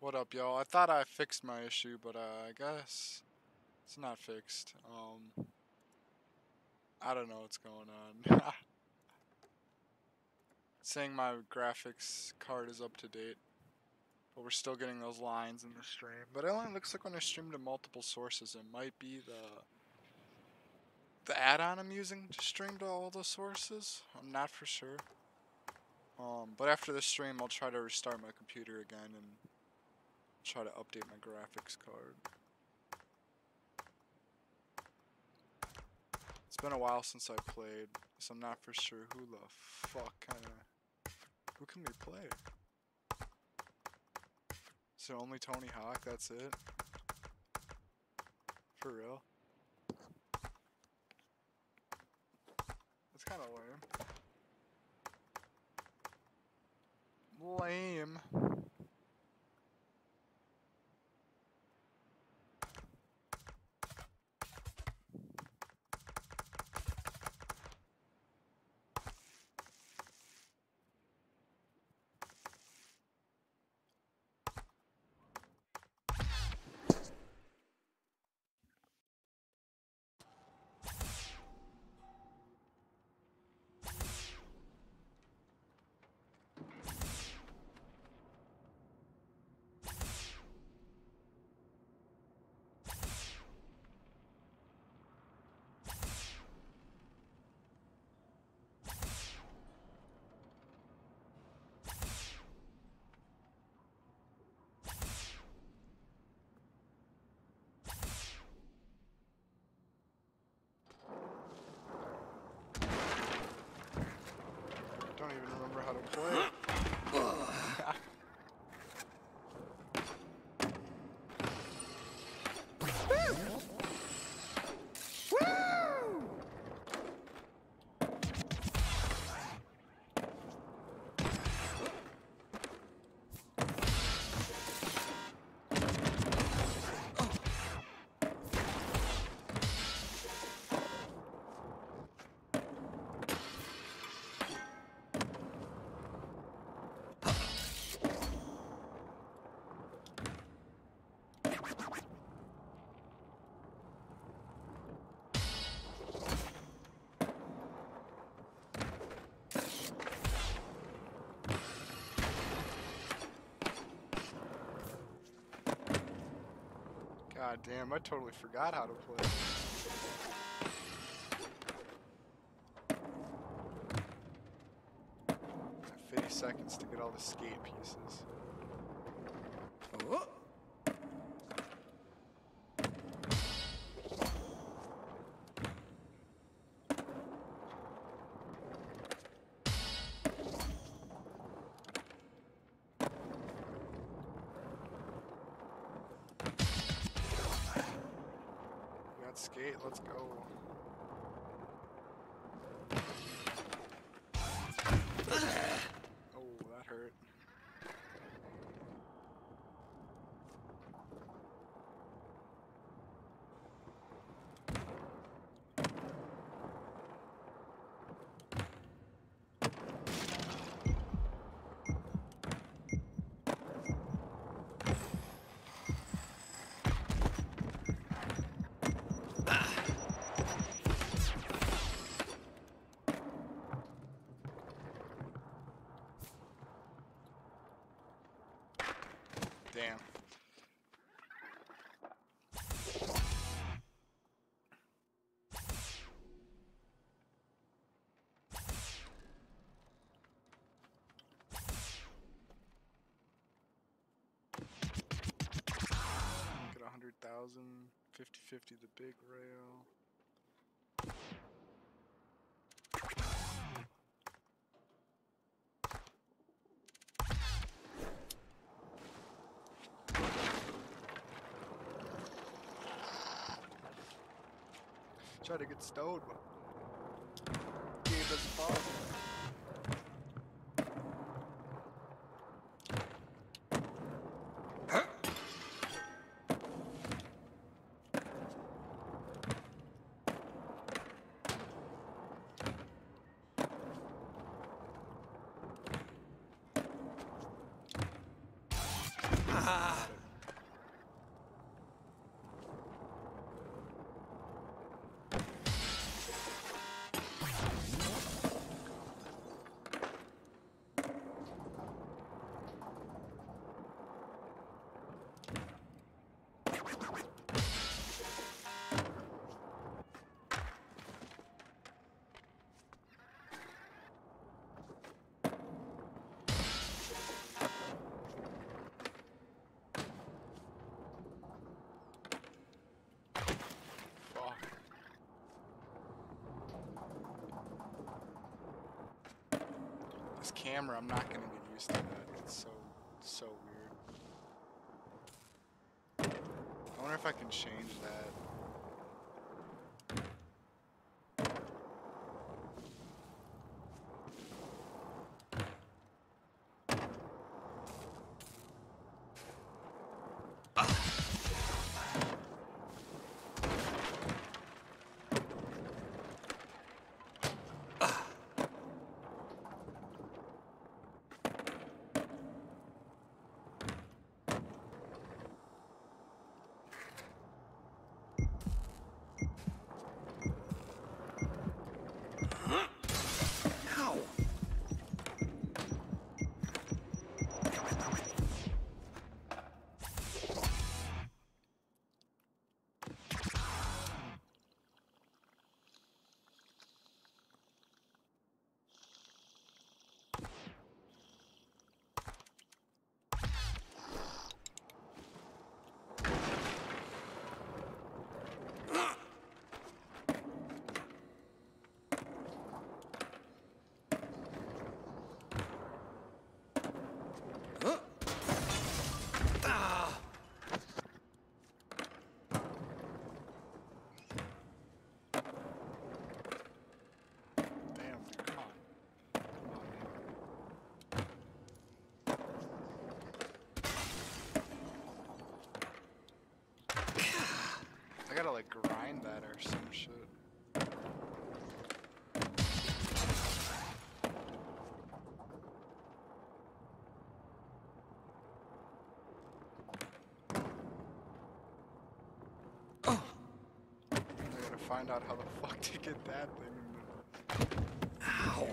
What up, y'all? I thought I fixed my issue, but uh, I guess it's not fixed. Um, I don't know what's going on. saying my graphics card is up to date, but we're still getting those lines in the stream. But it only looks like when I stream to multiple sources, it might be the the add-on I'm using to stream to all the sources. I'm not for sure. Um, but after the stream, I'll try to restart my computer again and try to update my graphics card. It's been a while since I played, so I'm not for sure who the fuck kind of... Who can we play? Is only Tony Hawk? That's it? For real? That's kind of lame. Lame. don't even remember God damn, I totally forgot how to play. 50 seconds to get all the skate pieces. Oh. Got skate, let's go. Oh, that hurt. Damn. Get a hundred thousand, fifty fifty the big rail. Try to get stoned, but game doesn't follow. Camera, I'm not gonna get used to that. It's so, so weird. I wonder if I can change that. Ow! Huh? Ah! Damn, dude, come on. Come on, man. I gotta like grind that or some shit. Oh! I gotta find out how the fuck to get that thing. Ow!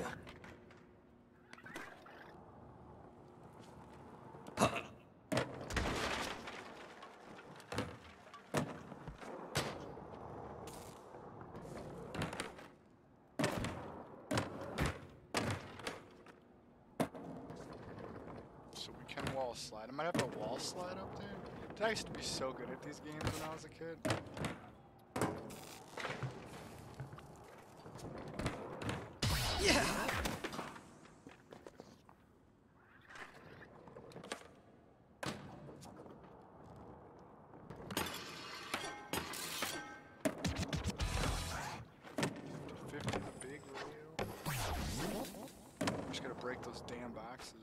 So we can wall slide. I might have a wall slide up there. Dude, I used to be so good at these games when I was a kid. Yeah! Big rail. Just gotta break those damn boxes.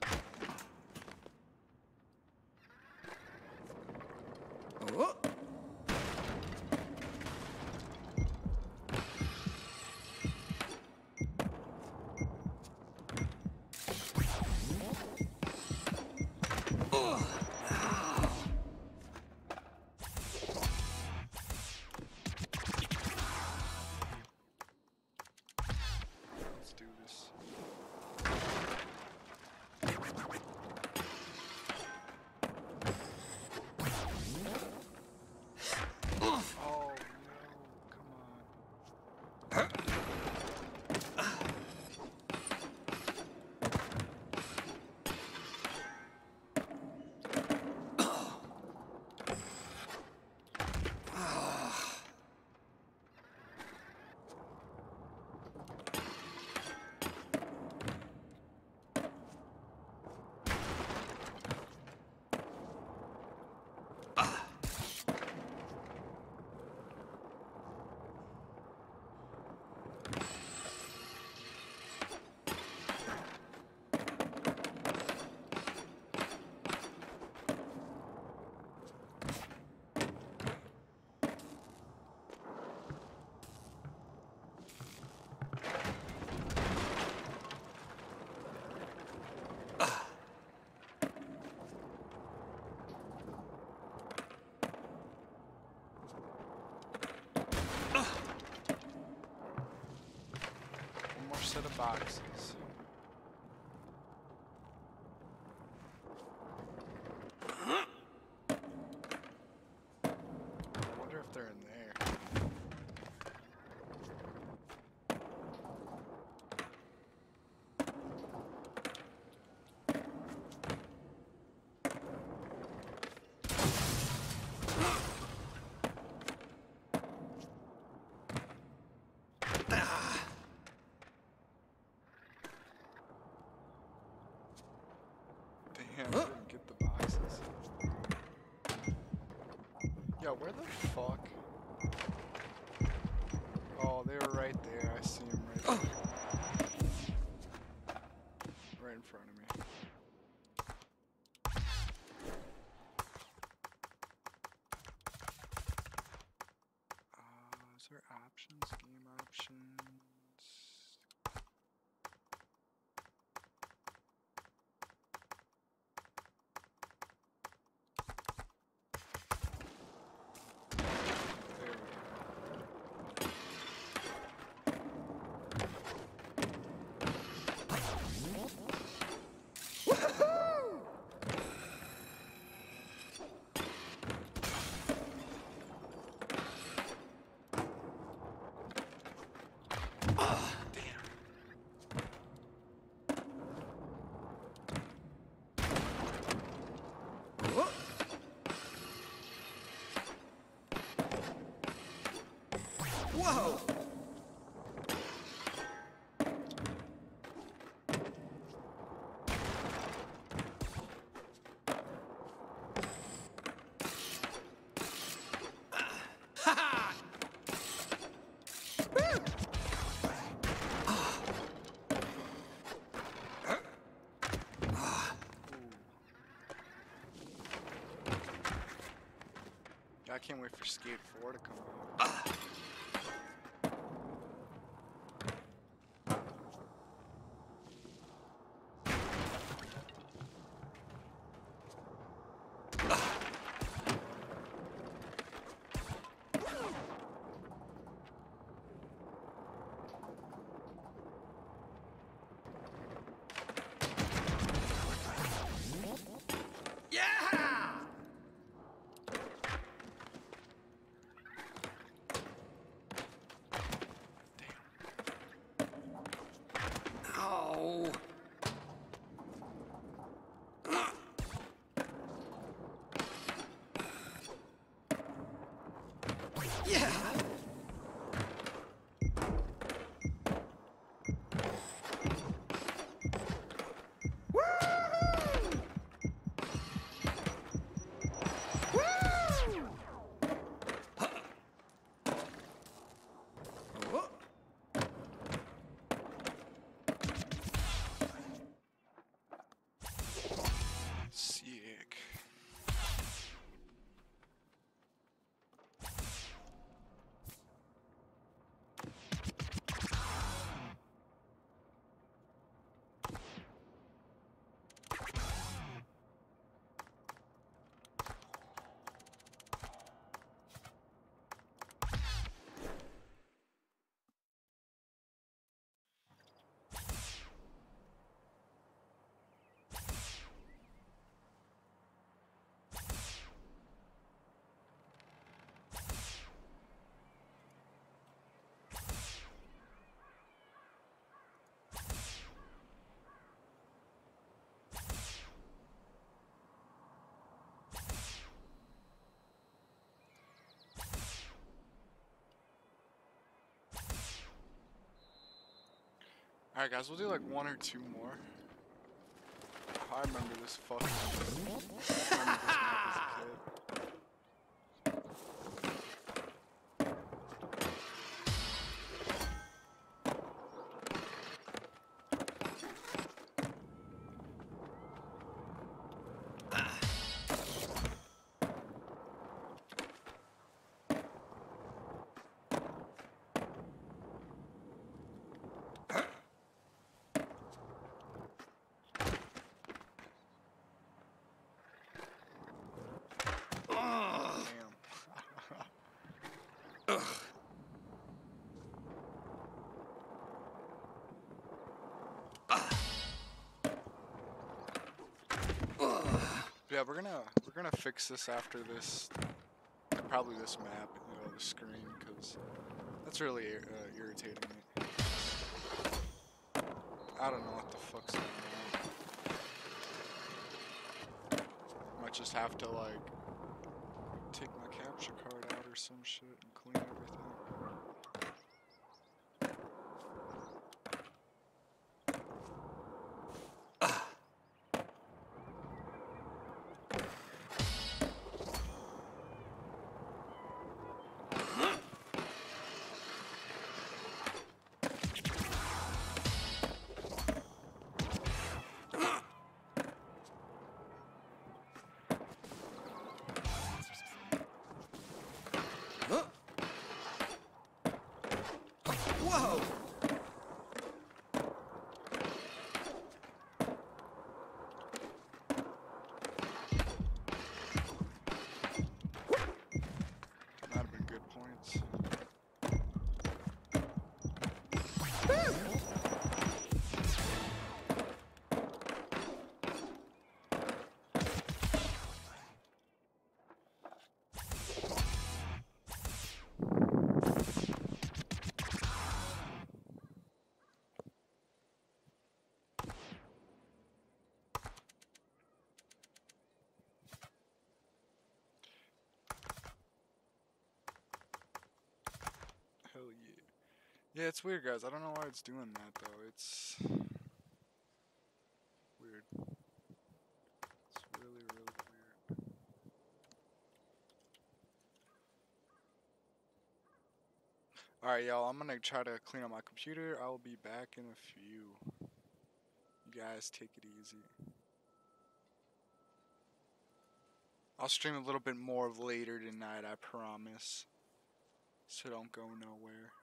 Set of boxes. Even get the boxes. Yeah, where the fuck? Oh, they were right there. I see them right there. Right in front of me. Uh, is there options? Game options? There we go. Oh. Whoa! Ha ha! Woo! Yeah, I can't wait for Skate 4 to come out. Alright guys, we'll do like one or two more. I remember this fucking I remember this map as a kid. Yeah, we're gonna we're gonna fix this after this, probably this map, you know, the screen, because that's really uh, irritating me. I don't know what the fuck's going on. Might just have to like take my capture card out or some shit and clean everything. Yeah, it's weird, guys. I don't know why it's doing that though. It's weird. It's really, really weird. Alright, y'all. I'm gonna try to clean up my computer. I will be back in a few. You guys take it easy. I'll stream a little bit more later tonight, I promise. So don't go nowhere.